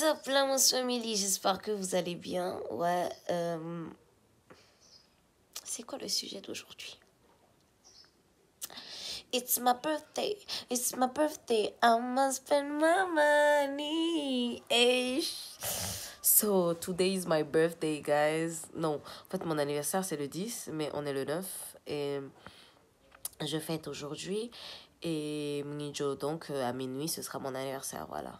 up, la family? J'espère que vous allez bien. Ouais. euh, C'est quoi le sujet d'aujourd'hui? It's my birthday. It's my birthday. I must spend my money. So, today is my birthday, guys. Non, en fait, mon anniversaire, c'est le 10, mais on est le 9. Et je fête aujourd'hui. Et donc, euh, à minuit, ce sera mon anniversaire. Voilà.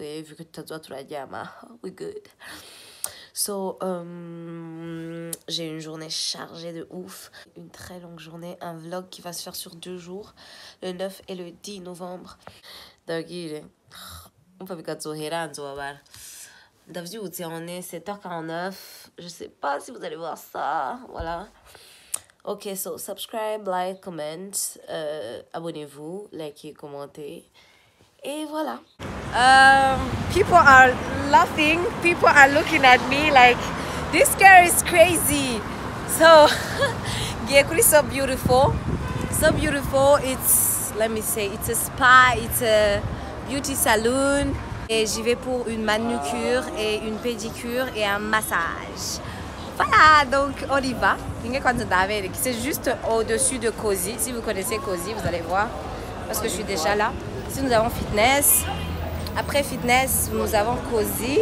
Et vu que tu as tu l'as dit, Ama, we good. So, euh, j'ai une journée chargée de ouf. Une très longue journée. Un vlog qui va se faire sur deux jours. Le 9 et le 10 novembre. Ndabwire. umva bikatsohera nzobabara ndavyutse on est 7h49 je sais pas si vous allez voir ça voilà ok so subscribe like comment euh, abonnez-vous likez commentez et voilà Um, people are laughing. People are looking at me like this girl is crazy. So, Giekuri so beautiful, so beautiful. It's let me say, it's a spa, it's a beauty salon. Et j'y vais pour une manucure et une pédicure et un massage. Voilà, donc on y va. C'est juste au-dessus de Cozy. Si vous connaissez Cozy, vous allez voir. Parce que je suis déjà là. Ici, nous avons fitness. Après fitness, nous avons Cozy.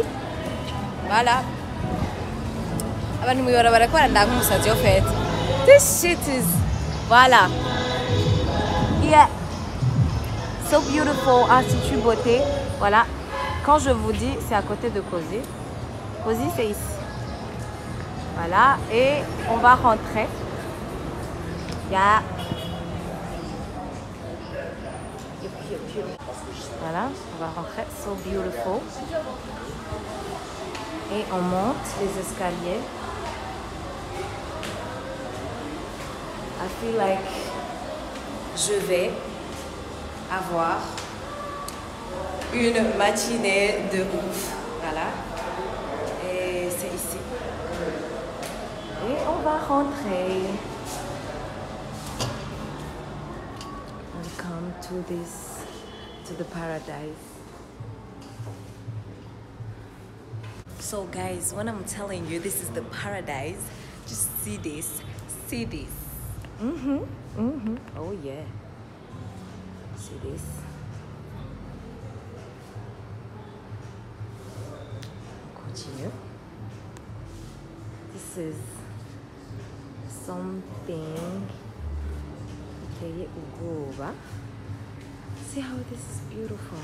Voilà. This shit is... Voilà. Yeah. So beautiful, Institut Beauté. Voilà. Quand je vous dis, c'est à côté de Cozy. Cozy, c'est ici. Voilà. Et on va rentrer. Il y a... Voilà, on va rentrer. So beautiful. Et on monte les escaliers. I feel like je vais avoir une matinée de ouf. Voilà. Et c'est ici. Et on va rentrer. Welcome to this, to the paradise. So guys, when I'm telling you this is the paradise, just see this, see this. Mm-hmm, mm-hmm. Oh yeah. See this. Continue. This is something iteye ubwoba. See how this is beautiful.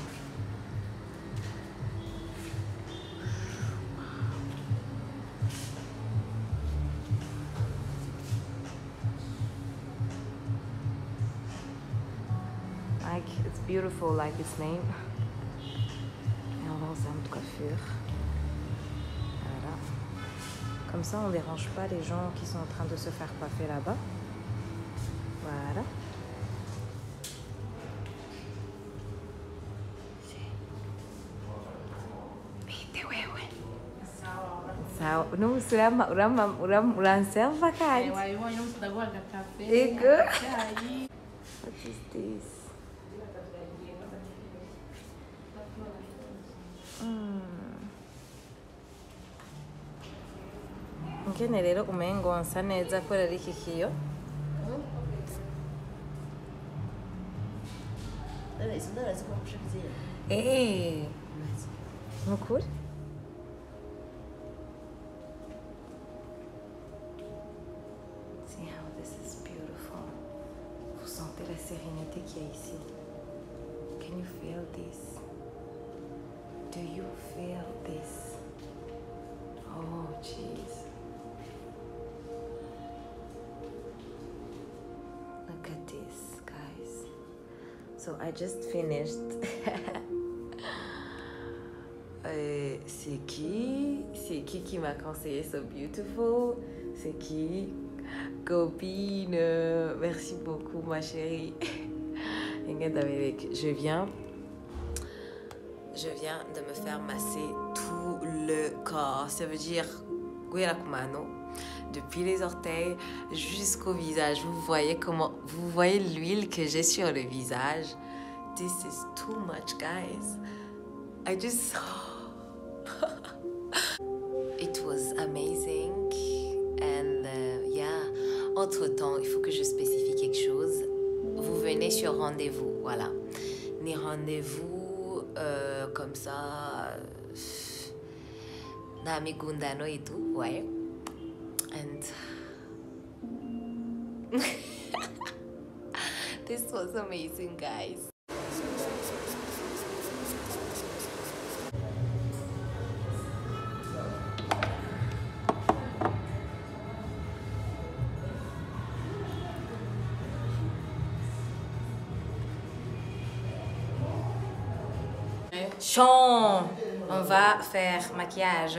Like it's beautiful like its name. Et on va en salon de coiffure. Voilà. Comme ça, on ne dérange pas les gens qui sont en train de se faire coiffer là-bas. Nusu urama urama urama uranserva kandi. wabibonye ndaguha agakafe Ego. icyayi What is this? Ngene rero umengo nsa neza kubera ari iki kiyo. Eh, nukuri la sérénité qu'il y a ici. Can you feel this? Do you feel this? Oh, jeez. Look at this, guys. So I just finished. C'est qui C'est qui qui m'a conseillé So Beautiful C'est qui Copine. Merci beaucoup, ma chérie. Je viens. Je viens de me faire masser tout le corps. Ça veut dire guhera ku mano, depuis les orteils jusqu'au visage. Vous voyez comment vous voyez l'huile que j'ai sur le visage? This is too much, guys. I just It was amazing. And uh, yeah, entre-temps, il faut que je spécifie quelque chose. Vous venez sur rendez-vous, voilà. Ni rendez-vous euh, comme ça. euh, Na migundano et tout, ouais. And this was amazing, guys. Chant. On va faire maquillage,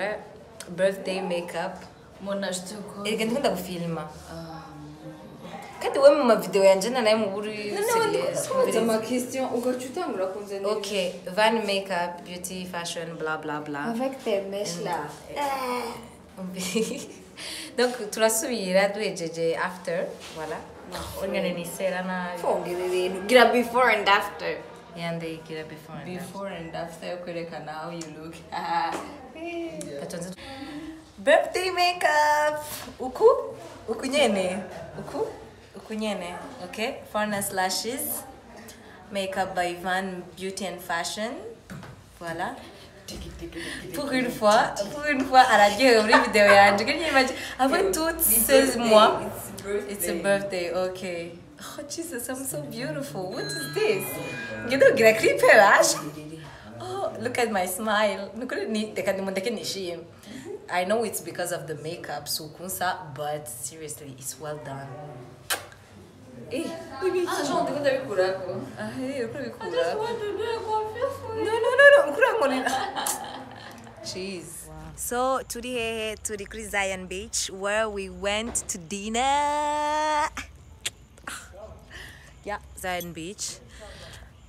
birthday makeup. mbona shtuko Erega ndikunda gufilima. Kandi wowe mu mavideo yanje na nayo mu buri serious. kubaza amakestion ugaca utangura kunzanira Okay, Van makeup, beauty, fashion, bla bla bla. avec tes mèches là Donc turasubira duhejeje after, voilà. Ongene nisera nabi. fongera ibintu gira before and after Yande igira before. and after. before and after yo kwerekana how you look ah. Gatonze Birthday makeup. Uku? Uku nyene. Uku? Uku nyene. Okay. Furnace lashes. Makeup by Van Beauty and Fashion. Voilà. Pour une fois, pour une fois, araryohewe muri video yanje. Can you imagine? Après toutes ces mois. It's a birthday, okay. Oh, Jesus, I'm so beautiful. What is this? You كده جري فراش Oh, look at my smile. نكون كان مندكن نشيم. I know it's because of the makeup, Sukunsa, but seriously, it's well done. Eh. Ah, hey, ah, eh, I just want to do a coffee. No, no, no, no, kurako. Jeez. Wow. So to the to the Chris Zion Beach where we went to dinner. Yeah, Zion Beach.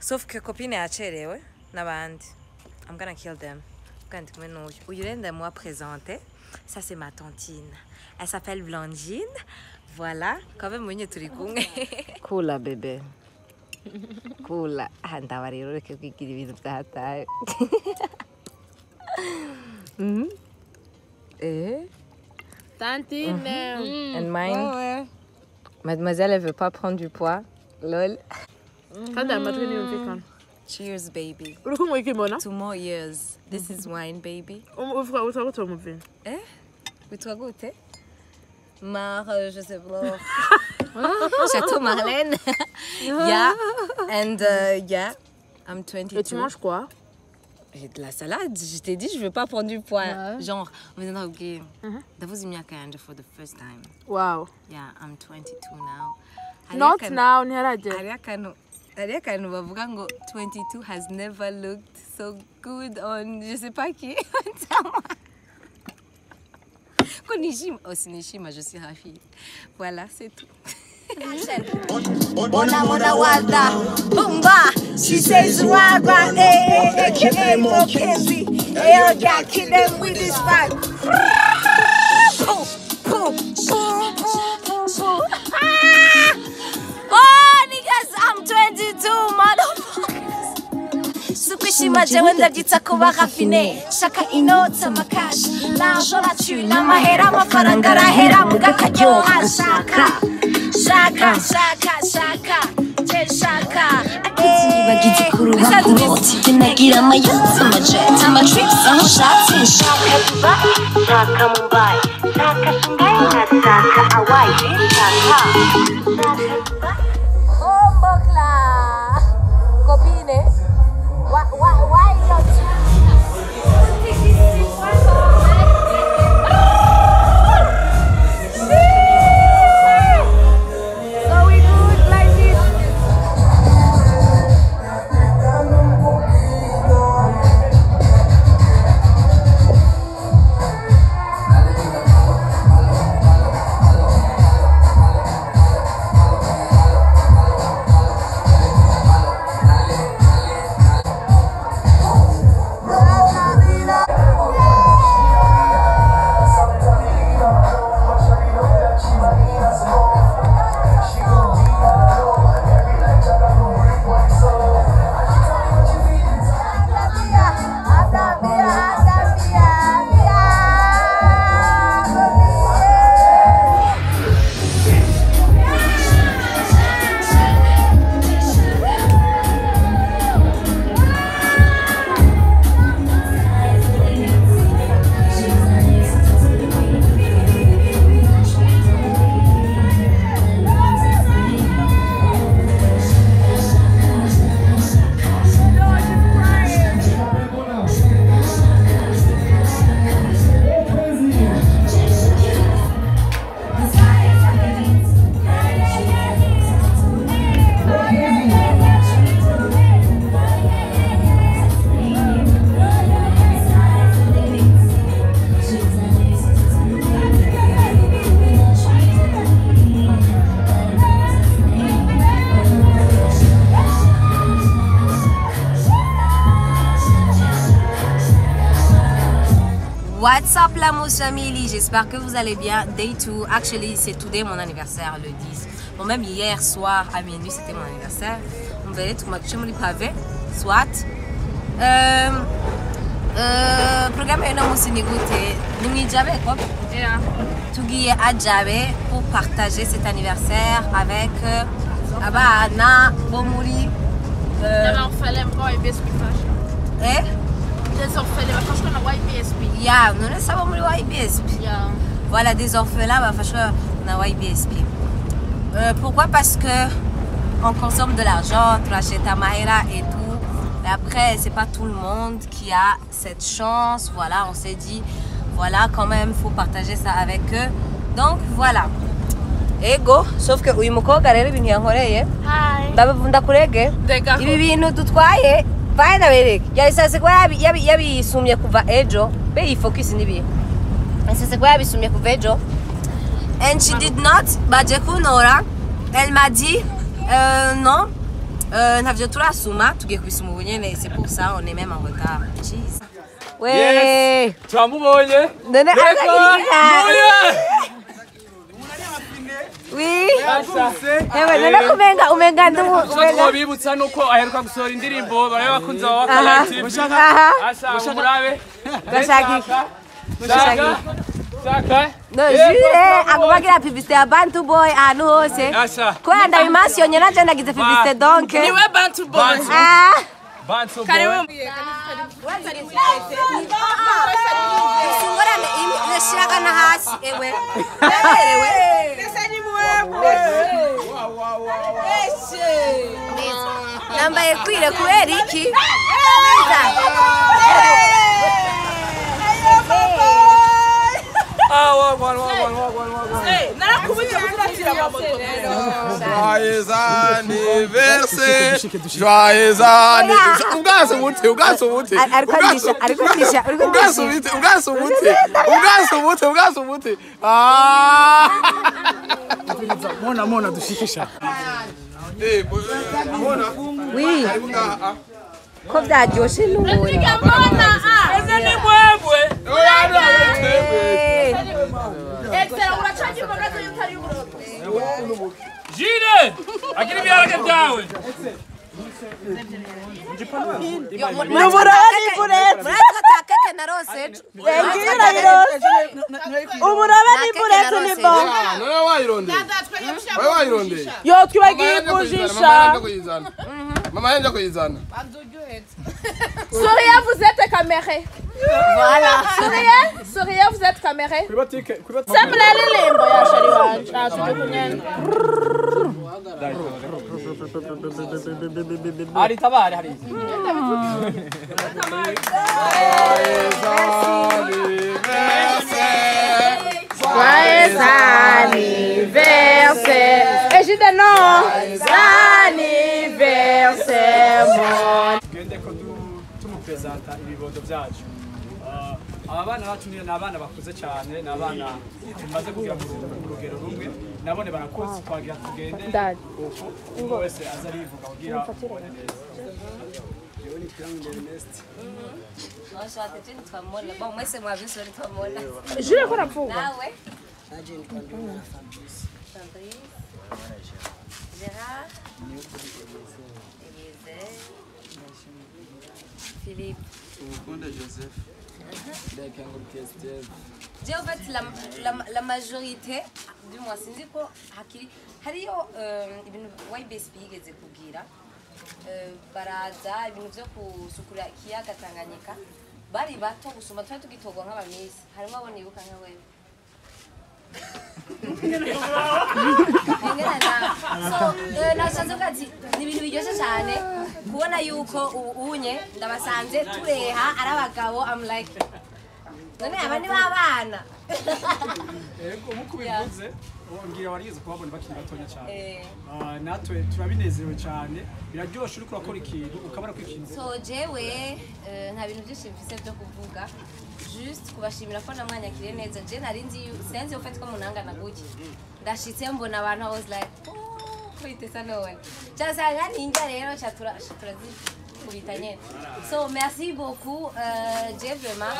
Sauf que copine yacerewe n'abandi. I'm gonna kill them. Kandi kumwe n'uyu. Uyu rero ndamuha présenter. Ça c'est ma tantine. Elle s'appelle Blandine. Voilà. Quand même mwenye kumwe. Kula ndaba rero reke kwigira ibintu byataye. Mhm. Eh. tantine And mine? Mademoiselle, elle veut pas prendre du poids. Lol. Cheers, baby. mbona Two more years. This is wine, baby. uvuga uvuga ko turamuvina Eh? Witwa gute? Mar, je sais pas. Château Marlène. yeah. And uh, yeah, I'm 22. et tu manges quoi? J'ai de la salade. Je t'ai dit, je veux pas prendre du poids. Ouais. Genre, on. Ndavuze imyaka yanje for the first time. wow Yeah, I'm 22 now. Not now ntiharagera hariho akantu hariho akantu bavuga ngo 22 has never looked so good on je sais pas qui ko nishima oh sinishima je suis ravie voilà c'est tout Mona Mona Walda, Bumba, she says Wagwa, eh, eh, aka Mackenzie. Hey, oh, yeah, kill them with this vibe. Sukwishima jewe ndabyitsa kuba rafine shaka inoti amakashi. L'argent la thune amahera amafaranga arahera. muga karyoha shaka shaka shaka shaka. Je shaka. Bagize kuruha kuroti nagira amayuzi amajeti amatrips aho ushatse nshaka dubai. Nshaka mumbai. Nshaka shanghai. Nkashaka hawaii. Nshaka Hombokla 我我也要吃 What's up la Mousse Family J'espère que vous allez bien. Day 2. Actually, c'est today mon anniversaire, le 10. Bon, même hier soir à minuit, c'était mon anniversaire. On va être muri pavé, soit. Euh, euh, programme y'uno munsi ni gute ni mwijabe ko tugiye ajabe pour partager cet anniversaire avec euh, abana bo muri euh, N'abafalem kwa YBSP fashion. eh? Des orphelins. Bafashwe na YBSP. ya none sabo muri YBSP Yeah. voilà des orphelins bafashwe na YBSP euh, pourquoi? Parce que on consomme de l'argent turacheta amahera et tout. Mais après c'est pas tout le monde qui a cette chance. Voilà on s'est dit voilà quand même faut partager ça avec eux. Donc voilà. Ego sauf que uyu mukobwa rero ibintu yankoreye ndakurege Ndega ibi bintu dutwaye vaye ndabereke yabisase kuba yabi- yabi- yabisumye kuva ejo be yifokisi n'ibihe yabisase kuba yabisumye kuva ejo and she did not baje kuntora elle m'a dit euh, non. Euh, ntavyo turasuma tugiye kubisuma ubu nyene c'est pour ça on est même en retard. Jeez. we Yes. twamubonye none Reka, rero kumenga umenga ndi umenga bibutsa nuko aheruka gusohora indirimbo bareba bakunze baba bakalaiti ashaka umurabe gashakika nojire akubagira pibisite ya bantu boy ahantu hose kubera ndabimansiyo nyena je nagize pibisite donke niwe bantu boy. Ah. Karibu. Usingorane imeshiraga na hasi ewe. Ewe. Pesa ni mwepo. Wow wow wow. Eshe. Nambaye kwire kubera iki? Neza. Ayo baba. Ah, one, one, one, one, one, one. Ei, não era como tinha que tirar uma moto. Joyous anniversary. Joyous anniversary. Um gaso mutu, um gaso mutu. Arikondisha, arikondisha, arikondisha. Um gaso mutu, um gaso mutu. Um gaso mutu, um gaso mutu. Ah! Mona, mona, dushikisha. Eh, mona. Oui. dá d'adieu, c'est lourd. Mona, ah! Gire! Aquele viara que dá, ué! Não mora ali por ele. Kaka na roset. Engi na. O morava por ele. Não é vai ronde. Vai vai ronde. Yo tu vai que puxar. Mamãe já coisana. Mamãe já coisana. Sorria vous êtes caméré. Voilà. Souriez, souriez, vous êtes caméré. Sema na lilimbo ya shari wanje. Ah, tuje kunyenda. hari tabari hari Joyeux anniversaire. Et j'ai des noms. Anniversaire, mon. tugende ko ibibondo byacu Ah, aba bana bacu ni ni abana bakuze cyane ni abana tumaze kugira ku ku rugero rumwe nabone barakuze twagira tugende uko umwe wese aza arivuga kugira ubone neza Bon, mwese mwavyose bari twamubona Jure ko navuga. nawe. Fabrice. Gérard. Eliezer Philippe. Je, en fait, la, la, majorité, du moins, sinzi ko hakiri hariyo ibintu YBSP yigeze kubwira baraza ibintu vyo gusukura ikiyaga Tanganyika bari bato gusuma twari tugitogwa nk'abamisi harimo abo nibuka nka wewe nashatse ko ati ni ibintu biryoshye cyane. Kubona yuko ubu unye ndabasanze tureha ari abagabo I'm like none aba ni b'abana nk'uko ubivuze ngira warigeze kubabona bakiri batonya cyane. Eh, Ah, natwe turabinezerewe cyane. Biraryoshe uriko urakora ikintu ukabona ko ikintu so jewe eh, nta bintu byinshi mfise byo kuvuga. Just kubashimira ko namwanyakiriye neza. Je nari nzi yu- sinzi ufite ko munangana gutya. Ndashitse mbona abantu I was like "Oh, kwiteza nowe cyasaga ninjya rero cya turazikubita nyine so merci beaucoup euh, je vraiment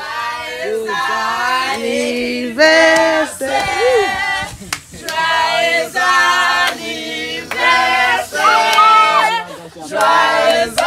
joyeux joyeux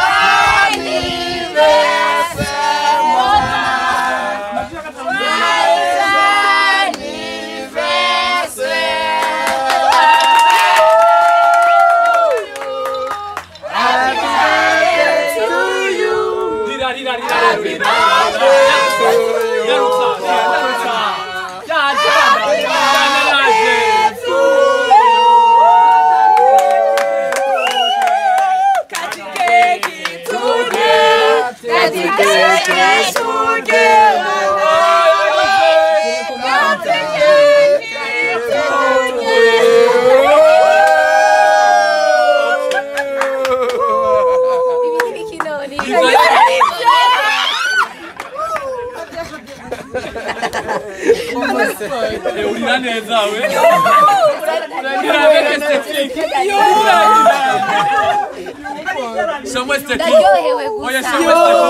muestre tú. Oye, se muestre tú.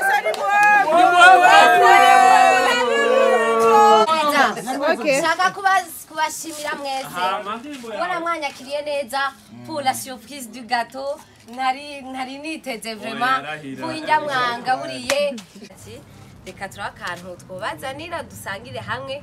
Es igual. nshaka kubashimira mwese. Kubona mwanyakiriye neza. Pura surprise du gato ntari niteze vrema mwanga buriye reka turi akantu twubazanira dusangire hamwe.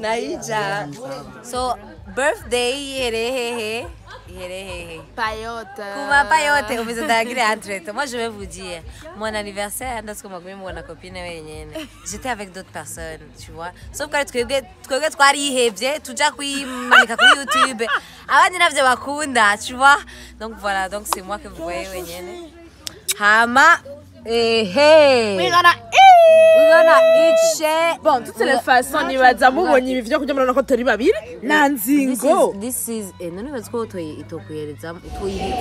naija so birthday iherehehe iherehehe payota kumapa yote umezodagire entrete moi je vais vous dire mon anniversaire ndasiko magumi mubona copine wenyene j'étais avec d'autres personnes tu vois sauf que twebwe twebwe twarihevye tuja kuyimanika kuri youtube abandi navyo bakunda tu vois donc voilà donc c'est moi que vous voyez wenyene hama ehe. We're gonna we're gonna eat. share. Bon toutes les façons nibaza mubonye ibi vyo kurya murabona ko turi babiri This nzingo. is, this is, eh, none bazi ko utoyi itokuhereza utoyihe